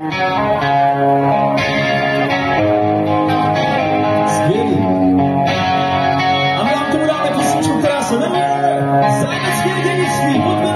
Skating. I'm not A my vám tomu dáme písničku, která se jmenuje Zámecké dědictví. Pojďme